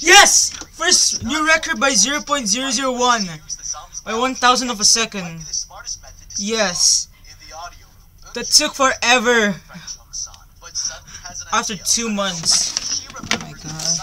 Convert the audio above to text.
Yes! First new record by 0.001 by one thousand of a second. Yes. That took forever. After two months. Oh my god.